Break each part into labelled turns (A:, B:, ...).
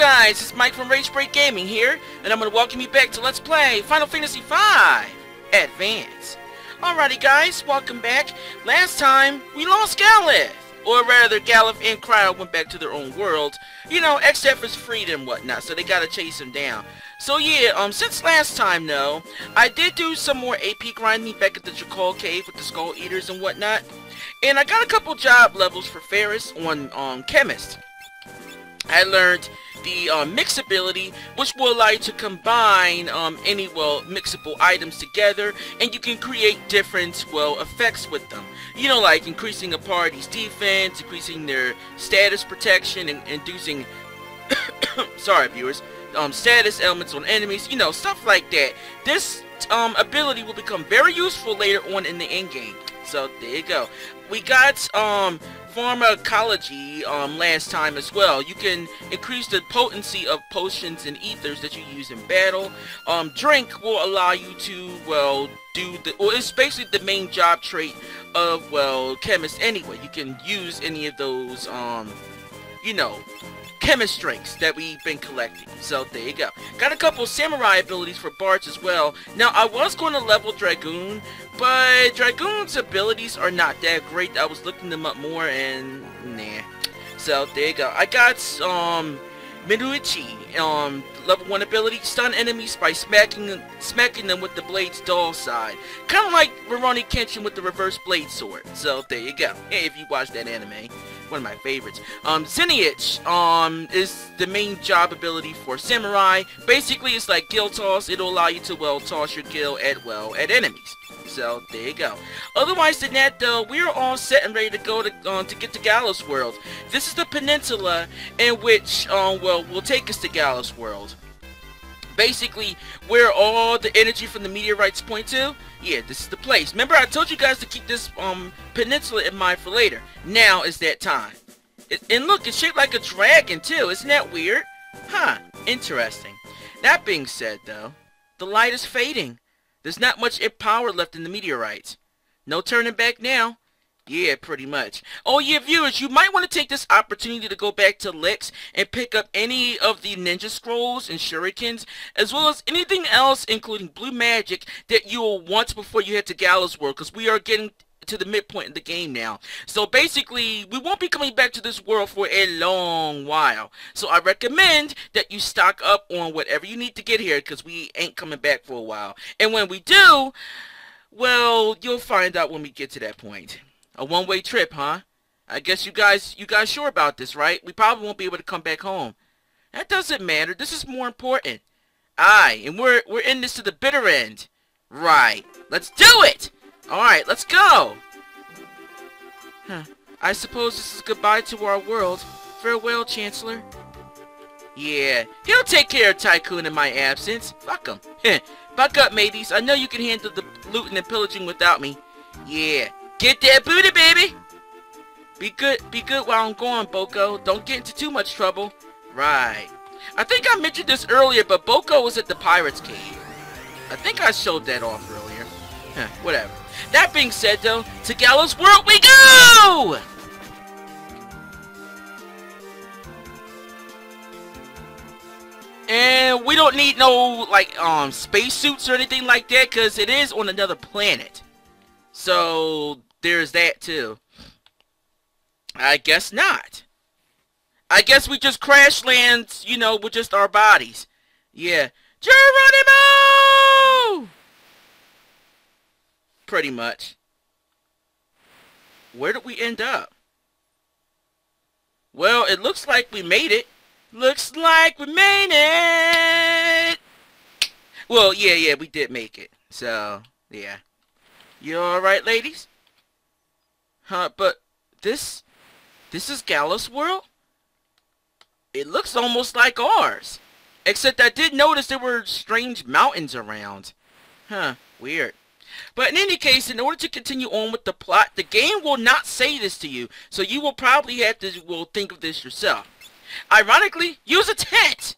A: guys? It's Mike from Ragebreak Gaming here, and I'm going to welcome you back to Let's Play Final Fantasy V Advance. Alrighty guys, welcome back. Last time, we lost Galuf. Or rather, Galuf and Krile went back to their own world. You know, except for freedom and whatnot, so they gotta chase him down. So yeah, um, since last time though, I did do some more AP grinding back at the Jachol Cave with the Skull Eaters and whatnot. And I got a couple job levels for Faris on um, Chemist. I learned the uh, mix ability, which will allow you to combine um, any, well, mixable items together, and you can create different, well, effects with them. You know, like increasing a party's defense, increasing their status protection, and inducing, sorry viewers, um, status elements on enemies, you know, stuff like that. This um, ability will become very useful later on in the end game. So, there you go. We got, um, pharmacology um, last time as well. You can increase the potency of potions and ethers that you use in battle. Um, drink will allow you to, well, do the, well, it's basically the main job trait of, well, chemists anyway. You can use any of those, um, you know, chemist drinks that we've been collecting. So there you go. Got a couple samurai abilities for bards as well. Now I was going to level Dragoon, but Dragoon's abilities are not that great. I was looking them up more and nah. So there you go. I got um Mineuchi, um, level 1 ability, stun enemies by smacking smacking them with the blade's dull side. Kind of like Rurouni Kenshin with the reverse blade sword. So there you go. Hey, if you watch that anime one of my favorites. Um, Zenitch, um, is the main job ability for Samurai. Basically, it's like Gil Toss. It'll allow you to, well, toss your Gil at, well, at enemies. So, there you go. Otherwise than that, though, we are all set and ready to go to, um, to get to Galuf's World. This is the peninsula in which, um, well, will take us to Galuf's World basically where all the energy from the meteorites point to, yeah, this is the place. Remember I told you guys to keep this um peninsula in mind for later. Now is that time. It, and look, it's shaped like a dragon too. Isn't that weird? Huh, interesting. That being said though, the light is fading. There's not much power left in the meteorites. No turning back now. Yeah, pretty much. Oh yeah, viewers, you might want to take this opportunity to go back to Lix and pick up any of the Ninja Scrolls and Shurikens, as well as anything else, including Blue Magic, that you'll want before you head to Galuf's World, because we are getting to the midpoint in the game now. So basically, we won't be coming back to this world for a long while. So I recommend that you stock up on whatever you need to get here, because we ain't coming back for a while. And when we do, well, you'll find out when we get to that point. A one-way trip, huh? I guess you guys, you guys sure about this, right? We probably won't be able to come back home. That doesn't matter. This is more important. Aye, and we're, we're in this to the bitter end. Right. Let's do it! Alright, let's go! Huh. I suppose this is goodbye to our world. Farewell, Chancellor. Yeah, he'll take care of Tycoon in my absence. Fuck him. Buck up, mateys. I know you can handle the looting and pillaging without me. Yeah, Get that booty, baby! Be good, be good while I'm gone, Boko. Don't get into too much trouble. Right. I think I mentioned this earlier, but Boko was at the Pirates Cave. I think I showed that off earlier. Huh, whatever. That being said, though, to Galuf's World we go! And we don't need no, like, um, spacesuits or anything like that, because it is on another planet. So, there's that too. I guess not. I guess we just crash land, you know, with just our bodies. Yeah. Geronimo! Pretty much. Where did we end up? Well, it looks like we made it. Looks like we made it! Well, yeah, yeah, we did make it. So, yeah. You alright, ladies? Huh, but this... This is Galuf's World? It looks almost like ours. Except I did notice there were strange mountains around. Huh, weird. But in any case, in order to continue on with the plot, the game will not say this to you, so you will probably have to will think of this yourself. Ironically, use a tent!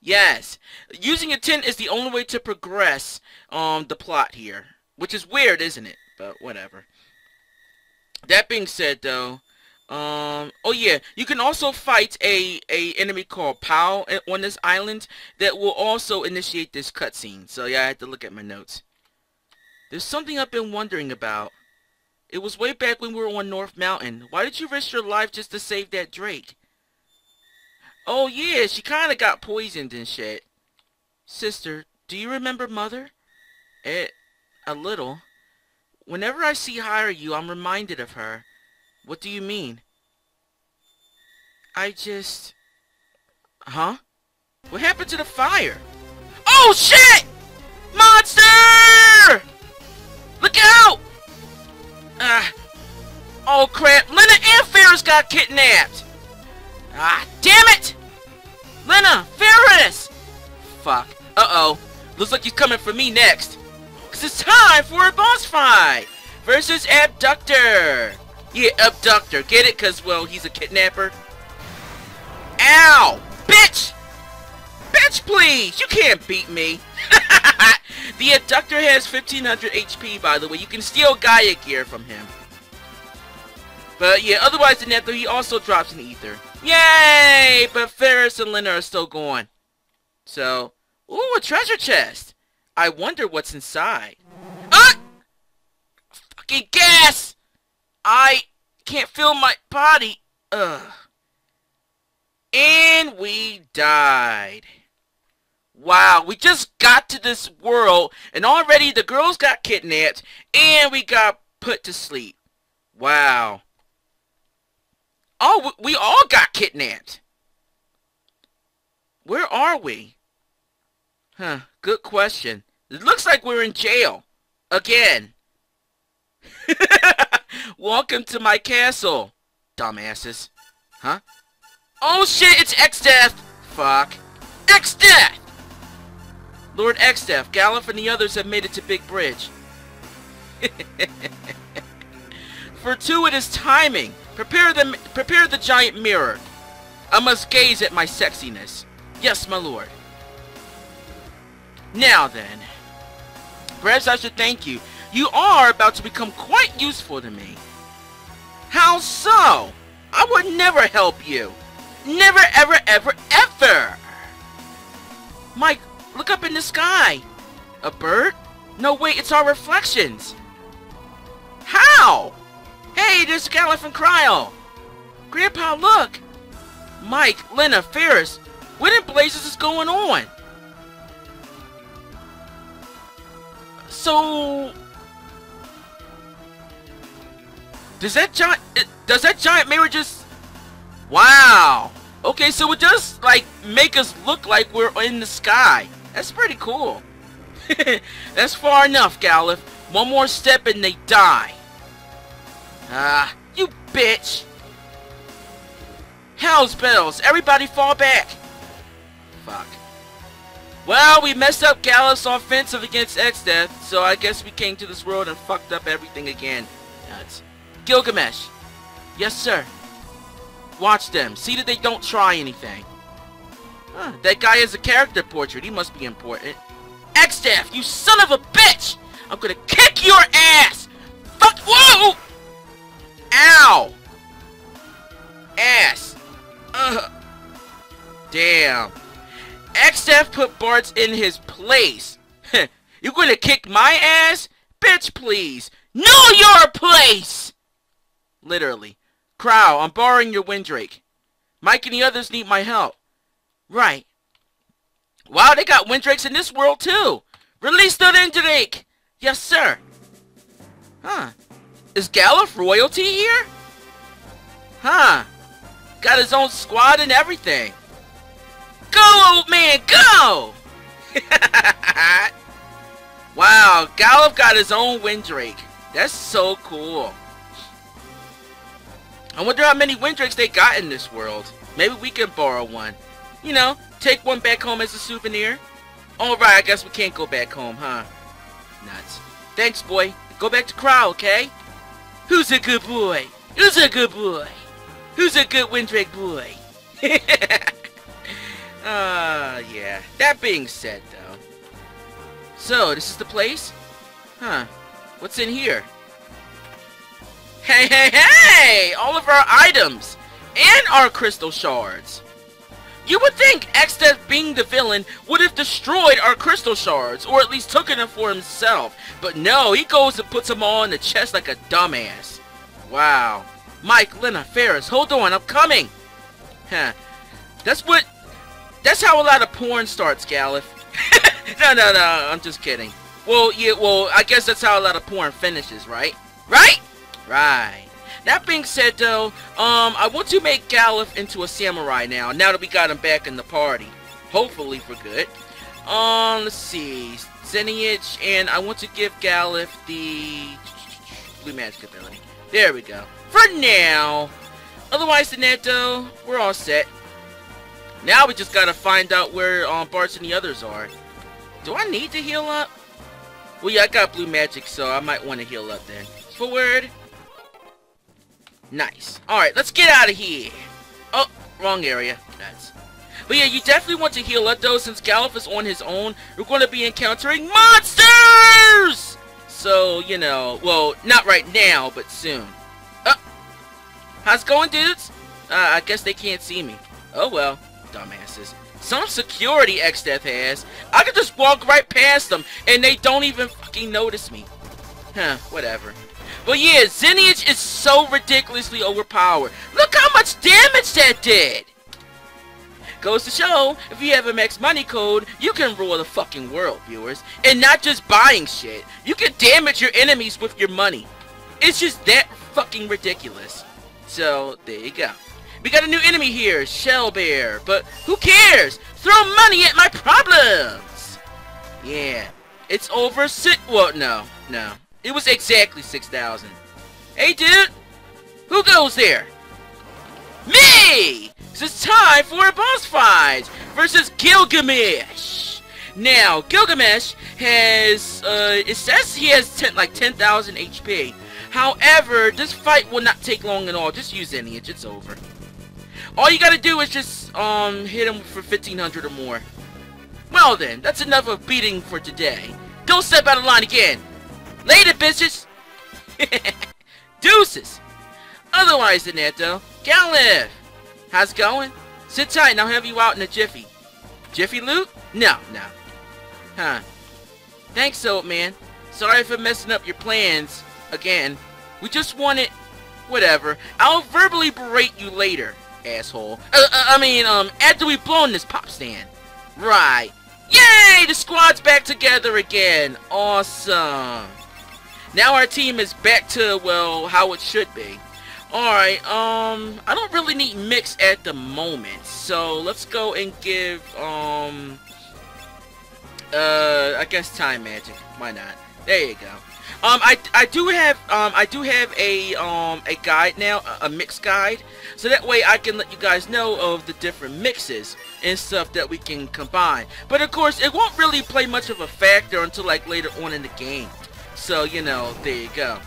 A: Yes, using a tent is the only way to progress um, the plot here. Which is weird, isn't it? But whatever. That being said, though, Um, oh yeah, you can also fight a, a enemy called Pow on this island that will also initiate this cutscene. So yeah, I had to look at my notes. There's something I've been wondering about. It was way back when we were on North Mountain. Why did you risk your life just to save that Drake? Oh yeah, she kinda got poisoned and shit. Sister, do you remember Mother? Eh, a little. Whenever I see Hiryu, I'm reminded of her. What do you mean? I just... Huh? What happened to the fire? Oh shit! Monster! Look out! Ah. Uh, oh crap, Lenna and Faris got kidnapped! Ah, damn it! Lenna! Faris! Fuck. Uh-oh. Looks like he's coming for me next. Cause it's time for a boss fight! Versus Abductor! Yeah, abductor. Get it? Because, well, he's a kidnapper. Ow! Bitch! Bitch, please! You can't beat me. the abductor has 1500 HP, by the way. You can steal Gaia gear from him. But, yeah, otherwise than that, though, he also drops an ether. Yay! But Faris and Lenna are still gone. So, ooh, a treasure chest. I wonder what's inside. Ah! Fucking gas! I can't feel my body. Ugh. And we died. Wow, we just got to this world, and already the girls got kidnapped, and we got put to sleep. Wow. Oh, we all got kidnapped. Where are we? Huh, good question. It looks like we're in jail. Again. Welcome to my castle, dumbasses. Huh? Oh shit, it's Exdeath! Fuck. Exdeath! Lord Exdeath, Galuf and the others have made it to Big Bridge. Fortuitous timing! Prepare the, prepare the giant mirror. I must gaze at my sexiness. Yes, my lord. Now then. Perhaps I should thank you you are about to become quite useful to me. How so? I would never help you. Never, ever, ever, ever! Mike, look up in the sky. A bird? No, wait, it's our reflections. How? Hey, there's Galuf and Krile. Grandpa, look. Mike, Lenna, Faris, what in blazes is going on? So, Does that giant does that giant mirror just Wow. Okay, so it does like make us look like we're in the sky. That's pretty cool. That's far enough, Galuf. One more step and they die. Ah, you bitch. Hell's bells. Everybody fall back. Fuck. Well, we messed up Galuf's offensive against Exdeath, so I guess we came to this world and fucked up everything again. Nuts. Gilgamesh. Yes, sir. Watch them. See that they don't try anything. Huh, that guy is a character portrait. He must be important. Exdeath, you son of a bitch! I'm gonna kick your ass! Fuck! Whoa! Ow! Ass. Ugh. Damn. Exdeath put Bartz in his place. you gonna kick my ass? Bitch, please. Know your place! Literally. Krile, I'm borrowing your Windrake. Mike and the others need my help. Right. Wow, they got Windrakes in this world too. Release the Windrake! Yes, sir. Huh. Is Galuf royalty here? Huh. Got his own squad and everything. Go, old man, go! wow, Galuf got his own Windrake. That's so cool. I wonder how many Windrakes they got in this world. Maybe we can borrow one. You know, take one back home as a souvenir. Alright, I guess we can't go back home, huh? Nuts. Thanks, boy. Go back to Krile, okay? Who's a good boy? Who's a good boy? Who's a good Windrake boy? Uh, yeah. That being said, though. So, this is the place? Huh. What's in here? Hey, hey, hey! All of our items! And our crystal shards! You would think Exdeath being the villain would have destroyed our crystal shards, or at least taken them for himself. But no, he goes and puts them all in the chest like a dumbass. Wow. Mike, Lenna, Faris, hold on, I'm coming! Huh. That's what... That's how a lot of porn starts, Galuf. no, no, no, I'm just kidding. Well, yeah, well, I guess that's how a lot of porn finishes, right? Right? Right. That being said, though, um, I want to make Galuf into a samurai now, now that we got him back in the party. Hopefully for good. Um, let's see. Zenitch, and I want to give Galuf the blue magic ability. There we go. For now. Otherwise than that, though, we're all set. Now we just gotta find out where um, Bartz and the others are. Do I need to heal up? Well, yeah, I got blue magic, so I might want to heal up then. Forward. Nice. Alright, let's get out of here. Oh, wrong area. That's. But yeah, you definitely want to heal up though, since Galuf is on his own. We're going to be encountering monsters! So, you know, well, not right now, but soon. Uh, how's it going, dudes? Uh, I guess they can't see me. Oh well, dumbasses. Some security Exdeath has. I can just walk right past them, and they don't even fucking notice me. Huh, whatever. But yeah, Zenitch is so ridiculously overpowered. Look how much damage that did! Goes to show, if you have a max money code, you can rule the fucking world, viewers. And not just buying shit. You can damage your enemies with your money. It's just that fucking ridiculous. So, there you go. We got a new enemy here, Shell Bear. But who cares? Throw money at my problems! Yeah. It's over six... Well, no. No. It was exactly 6,000. Hey, dude! Who goes there? Me! It's time for a boss fight versus Gilgamesh. Now, Gilgamesh has, uh, it says he has 10, like 10,000 HP. However, this fight will not take long at all. Just use Zenitch, it's over. All you gotta do is just, um, hit him for 1,500 or more. Well then, that's enough of beating for today. Don't step out of line again. Later, bitches! Deuces! Otherwise though, Galuf! How's it going? Sit tight and I'll have you out in a jiffy. Jiffy loot? No, no. Huh. Thanks, old man. Sorry for messing up your plans. Again. We just wanted... Whatever. I'll verbally berate you later, asshole. Uh, uh, I mean, um, after we've blown this pop stand. Right. Yay! The squad's back together again. Awesome. Now our team is back to, well, how it should be. Alright, um, I don't really need mix at the moment, so let's go and give, um, uh, I guess time magic. Why not? There you go. Um, I, I do have, um, I do have a, um, a guide now, a, mix guide, so that way I can let you guys know of the different mixes and stuff that we can combine. But of course, it won't really play much of a factor until like later on in the game. So, you know, there you go.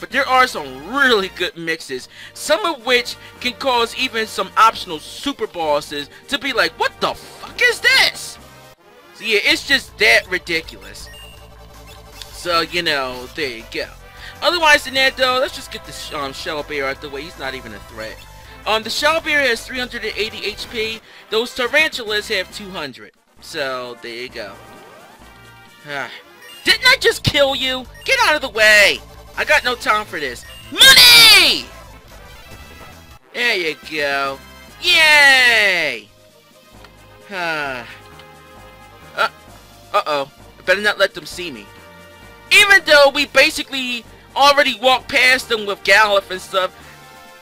A: But there are some really good mixes, some of which can cause even some optional super bosses to be like, what the fuck is this? So yeah, it's just that ridiculous. So, you know, there you go. Otherwise than that, though, let's just get the um, Shell Bear out the way. He's not even a threat. Um, the Shell Bear has 380 HP. Those Tarantulas have 200. So, there you go. Ah. Didn't I just kill you? Get out of the way! I got no time for this. Money! There you go. Yay! uh, uh-oh. I better not let them see me. Even though we basically already walked past them with Galuf and stuff,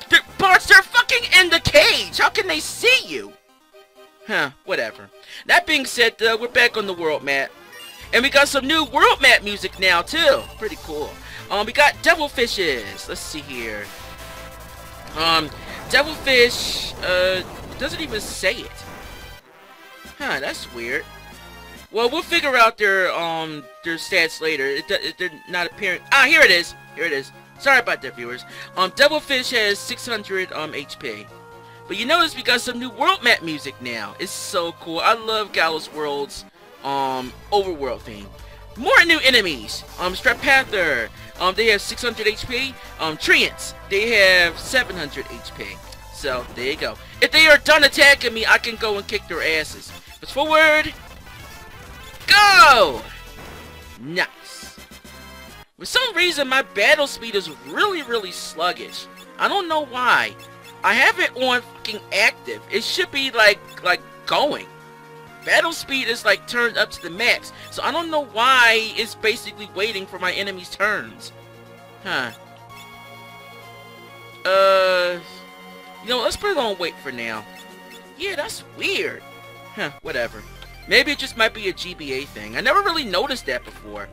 A: their parts are fucking in the cage. How can they see you? Huh, whatever. That being said, though, we're back on the world map. And we got some new world map music now, too. Pretty cool. Um, we got Devilfishes. Let's see here. Um, Devilfish, uh, doesn't even say it. Huh, that's weird. Well, we'll figure out their, um, their stats later. It, it, they're not appearing. Ah, here it is. Here it is. Sorry about that, viewers. Um, Devilfish has 600, um, HP. But you notice we got some new world map music now. It's so cool. I love Galuf's World's um, overworld theme. more new enemies. Um, Strapather, um, they have 600 HP. Um, Treants, they have 700 HP. So, there you go. If they are done attacking me, I can go and kick their asses. Let's forward. Go! Nice. For some reason, my battle speed is really, really sluggish. I don't know why. I have it on fucking active. It should be like, like going. Battle speed is like turned up to the max. So I don't know why it's basically waiting for my enemy's turns. Huh. Uh, you know, let's put it on wait for now. Yeah, that's weird. Huh, whatever. Maybe it just might be a GBA thing. I never really noticed that before.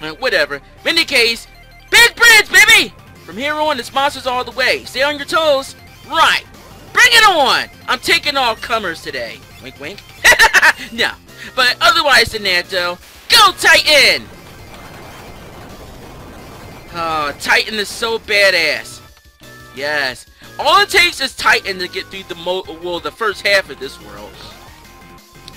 A: Uh, whatever. In any case, big bridge, baby! From here on, it's monsters all the way. Stay on your toes. Right. Bring it on! I'm taking all comers today. Wink, wink. no. But otherwise than that, though, go Titan! Oh, Titan is so badass. Yes. All it takes is Titan to get through the mo well, the first half of this world.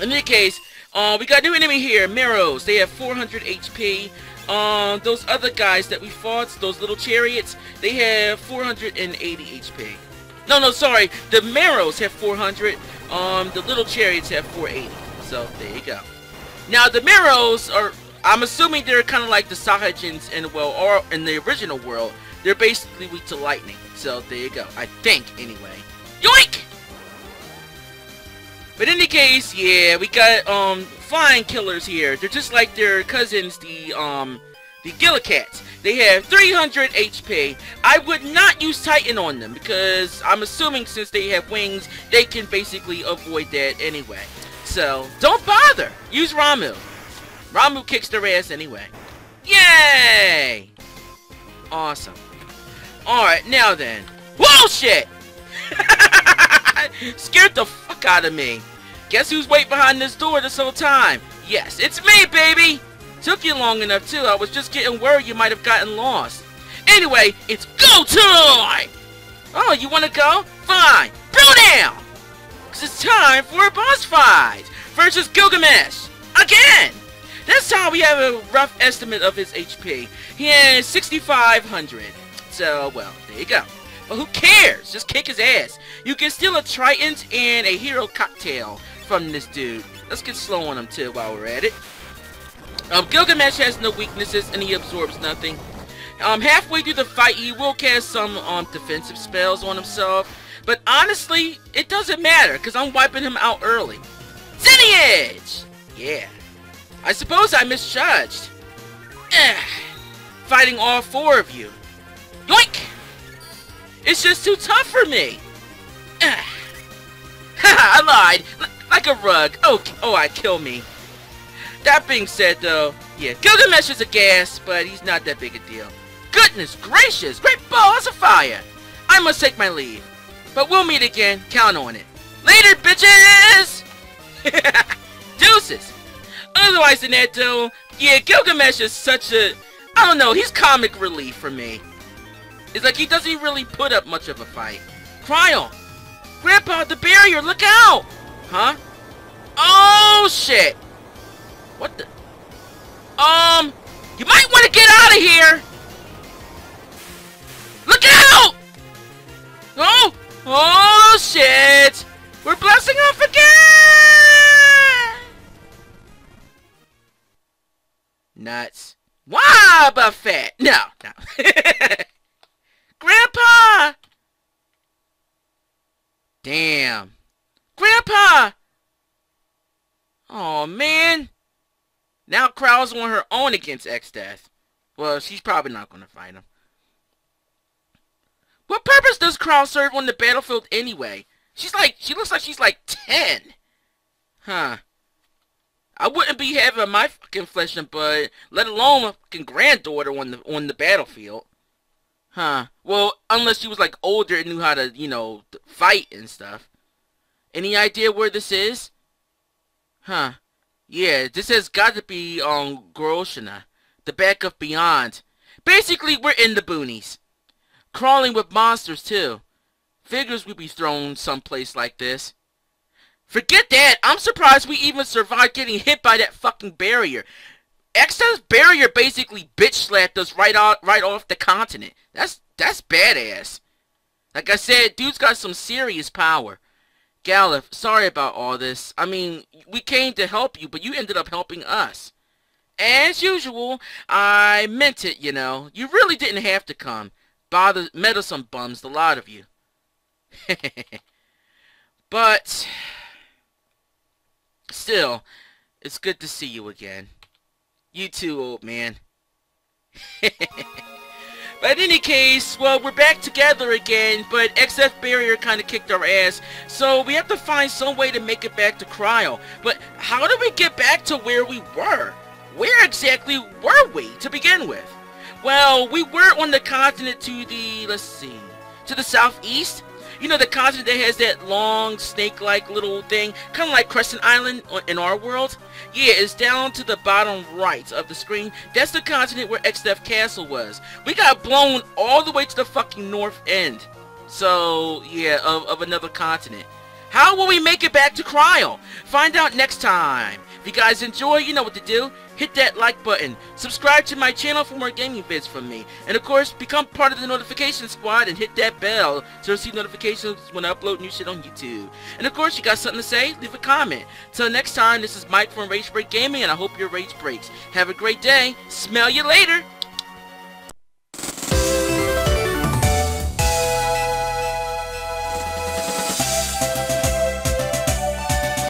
A: In any case, uh, we got new enemy here, Meros. They have 400 HP. Um, those other guys that we fought, those little chariots, they have 480 HP. No, no, sorry. The Meros have 400. Um, the little chariots have 480. So, there you go. Now, the Meros are I'm assuming they're kind of like the Sahagins in well, or in the original world. They're basically weak to lightning. So there you go. I think anyway. Yoink! But in any case, yeah, we got um flying killers here. They're just like their cousins, the um the Gillicats. They have 300 HP. I would not use Titan on them because I'm assuming since they have wings, they can basically avoid that anyway. So don't bother. Use Ramuh. Ramuh kicks their ass anyway. Yay! Awesome. Alright, now then. Whoa, shit! Scared the fuck out of me. Guess who's waiting behind this door this whole time? Yes, it's me, baby! Took you long enough, too. I was just getting worried you might have gotten lost. Anyway, it's go time! Oh, you want to go? Fine. Throw down! Because it's time for a boss fight versus Gilgamesh. Again! This time we have a rough estimate of his HP. He has 6,500. So, well, there you go. But who cares? Just kick his ass. You can steal a Trident and a Hero Cocktail from this dude. Let's get slow on him too while we're at it. Um, Gilgamesh has no weaknesses and he absorbs nothing. Um, halfway through the fight, he will cast some um, defensive spells on himself. But honestly, it doesn't matter because I'm wiping him out early. Edge! Yeah. I suppose I misjudged. Fighting all four of you. Yoink! It's just too tough for me. I lied. Like a rug. Oh, oh, I kill me. That being said, though, yeah, Gilgamesh is a gas, but he's not that big a deal. Goodness gracious! Great balls of fire! I must take my leave. But we'll meet again. Count on it. Later, bitches! Deuces! Otherwise than that, though, yeah, Gilgamesh is such a... I don't know, he's comic relief for me. It's like he doesn't really put up much of a fight. Krile! Grandpa, the barrier, look out! Huh? Oh, shit! What the... Um... You might want to get out of here! Look out! Oh! Oh, shit! We're blasting off again! Nuts. Why, Buffett? No, no. Grandpa! Damn. Grandpa! Oh man. Now Krile's on her own against Exdeath. Well, she's probably not going to fight him. What purpose does Krau serve on the battlefield anyway? She's like, she looks like she's like 10. Huh. I wouldn't be having my fucking flesh and blood, let alone a fucking granddaughter on the on the battlefield. Huh. Well, unless she was like older and knew how to, you know, fight and stuff. Any idea where this is? Huh. Yeah, this has got to be on Groshana, the back of Beyond. Basically, we're in the boonies. Crawling with monsters, too. Figures we'd be thrown someplace like this. Forget that! I'm surprised we even survived getting hit by that fucking barrier. Exdeath's Barrier basically bitch slapped us right off, right off the continent. That's that's badass. Like I said, dude's got some serious power. Galuf, sorry about all this. I mean, we came to help you, but you ended up helping us. As usual, I meant it, you know. You really didn't have to come. Bother, meddlesome bums, the lot of you. but, still, it's good to see you again. You too, old man. But in any case, well, we're back together again, but Exdeath Barrier kind of kicked our ass, so we have to find some way to make it back to Krile. But how do we get back to where we were? Where exactly were we to begin with? Well, we were on the continent to the, let's see, to the southeast. You know, the continent that has that long snake-like little thing, kind of like Crescent Island in our world? Yeah, it's down to the bottom right of the screen. That's the continent where Exdeath Castle was. We got blown all the way to the fucking north end. So, yeah, of, of another continent. How will we make it back to Krile? Find out next time. If you guys enjoy, you know what to do. Hit that like button. Subscribe to my channel for more gaming vids from me. And of course, become part of the notification squad and hit that bell to receive notifications when I upload new shit on YouTube. And of course, you got something to say? Leave a comment. Till next time, this is Mike from Ragebreak Gaming, and I hope your rage breaks. Have a great day. Smell you later.